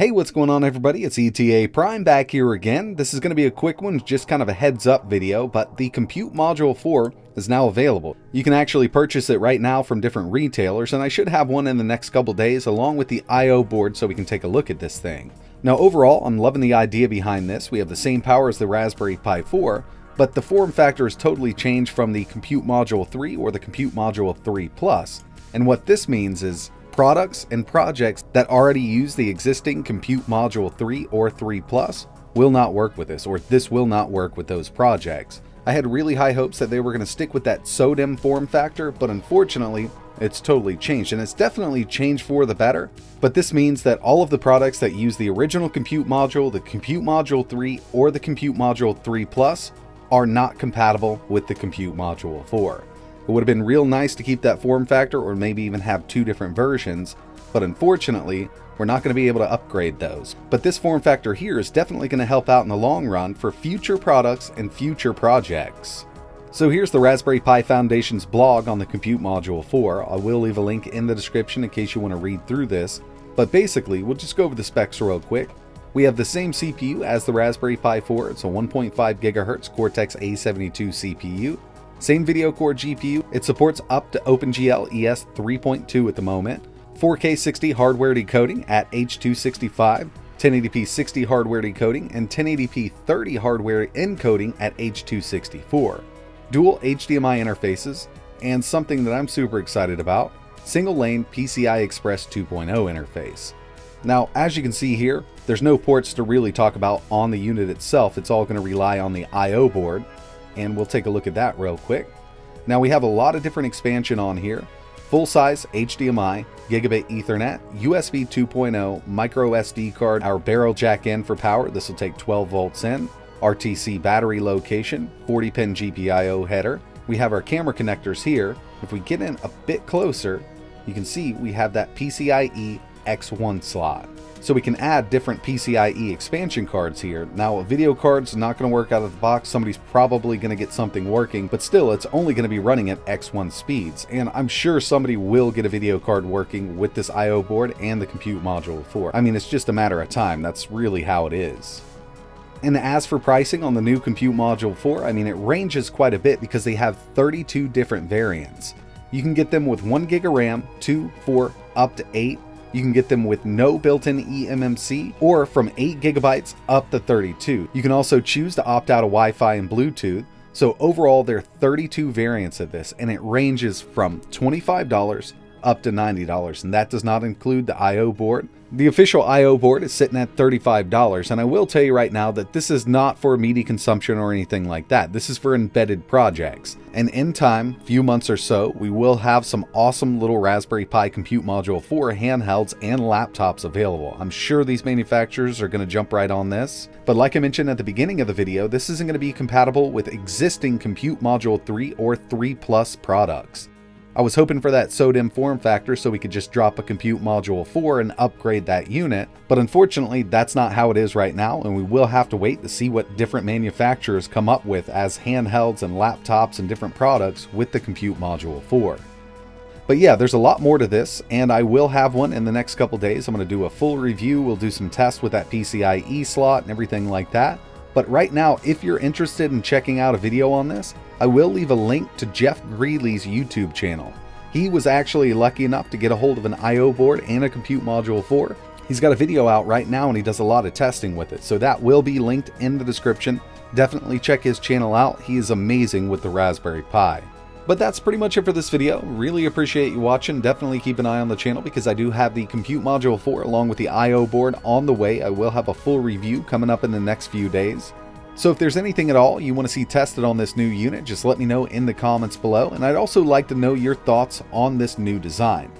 Hey, what's going on everybody? It's ETA Prime back here again. This is going to be a quick one, just kind of a heads up video, but the Compute Module 4 is now available. You can actually purchase it right now from different retailers, and I should have one in the next couple days along with the I.O. board so we can take a look at this thing. Now overall, I'm loving the idea behind this. We have the same power as the Raspberry Pi 4, but the form factor is totally changed from the Compute Module 3 or the Compute Module 3 Plus. And what this means is Products and projects that already use the existing Compute Module 3 or 3 Plus will not work with this, or this will not work with those projects. I had really high hopes that they were going to stick with that SODIMM form factor, but unfortunately, it's totally changed, and it's definitely changed for the better. But this means that all of the products that use the original Compute Module, the Compute Module 3, or the Compute Module 3 Plus are not compatible with the Compute Module 4. It would have been real nice to keep that form factor or maybe even have two different versions, but unfortunately, we're not going to be able to upgrade those. But this form factor here is definitely going to help out in the long run for future products and future projects. So here's the Raspberry Pi Foundation's blog on the Compute Module 4. I will leave a link in the description in case you want to read through this. But basically, we'll just go over the specs real quick. We have the same CPU as the Raspberry Pi 4. It's a 1.5 GHz Cortex A72 CPU. Same VideoCore GPU, it supports up to OpenGL ES 3.2 at the moment, 4K 60 hardware decoding at H265, 1080p 60 hardware decoding, and 1080p 30 hardware encoding at H264. Dual HDMI interfaces, and something that I'm super excited about, single lane PCI Express 2.0 interface. Now, as you can see here, there's no ports to really talk about on the unit itself, it's all going to rely on the I.O. board, and we'll take a look at that real quick. Now we have a lot of different expansion on here. Full-size HDMI, Gigabit Ethernet, USB 2.0, micro SD card, our barrel jack in for power, this will take 12 volts in, RTC battery location, 40 pin GPIO header. We have our camera connectors here. If we get in a bit closer, you can see we have that PCIe X1 slot. So we can add different PCIe expansion cards here. Now a video card's not going to work out of the box, somebody's probably going to get something working, but still it's only going to be running at X1 speeds. And I'm sure somebody will get a video card working with this I.O. board and the Compute Module 4. I mean, it's just a matter of time, that's really how it is. And as for pricing on the new Compute Module 4, I mean, it ranges quite a bit because they have 32 different variants. You can get them with 1 gig of RAM, 2, 4, up to 8, you can get them with no built-in eMMC or from 8 gigabytes up to 32. You can also choose to opt out of Wi-Fi and Bluetooth. So overall, there are 32 variants of this, and it ranges from $25 up to $90, and that does not include the I.O. board. The official I.O. board is sitting at $35, and I will tell you right now that this is not for media consumption or anything like that. This is for embedded projects. And in time, few months or so, we will have some awesome little Raspberry Pi Compute Module 4 handhelds and laptops available. I'm sure these manufacturers are going to jump right on this. But like I mentioned at the beginning of the video, this isn't going to be compatible with existing Compute Module 3 or 3 Plus products. I was hoping for that SODIMM form factor so we could just drop a Compute Module 4 and upgrade that unit, but unfortunately that's not how it is right now and we will have to wait to see what different manufacturers come up with as handhelds and laptops and different products with the Compute Module 4. But yeah, there's a lot more to this, and I will have one in the next couple days. I'm going to do a full review, we'll do some tests with that PCIe slot and everything like that. But right now, if you're interested in checking out a video on this, I will leave a link to Jeff Geerling's YouTube channel. He was actually lucky enough to get a hold of an I.O. board and a Compute Module 4. He's got a video out right now and he does a lot of testing with it, so that will be linked in the description. Definitely check his channel out, he is amazing with the Raspberry Pi. But that's pretty much it for this video. Really appreciate you watching. Definitely keep an eye on the channel because I do have the Compute Module 4 along with the I.O. board on the way. I will have a full review coming up in the next few days. So if there's anything at all you want to see tested on this new unit, just let me know in the comments below. And I'd also like to know your thoughts on this new design.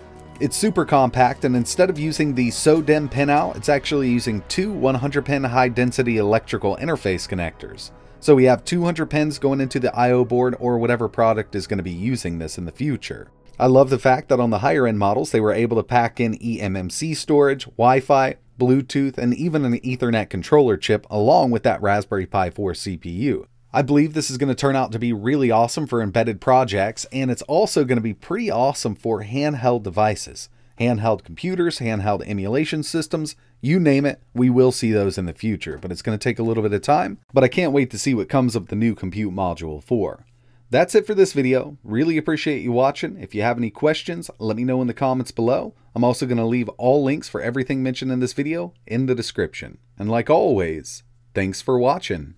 It's super compact and instead of using the SODIMM pinout, it's actually using two 100 pin high density electrical interface connectors. So we have 200 pins going into the I.O. board or whatever product is going to be using this in the future. I love the fact that on the higher end models they were able to pack in eMMC storage, Wi-Fi, Bluetooth, and even an Ethernet controller chip along with that Raspberry Pi 4 CPU. I believe this is going to turn out to be really awesome for embedded projects, and it's also going to be pretty awesome for handheld devices. Handheld computers, handheld emulation systems, You name it, we will see those in the future, but it's going to take a little bit of time. But I can't wait to see what comes of the new Compute Module 4. That's it for this video. Really appreciate you watching. If you have any questions, let me know in the comments below. I'm also going to leave all links for everything mentioned in this video in the description. And like always, thanks for watching.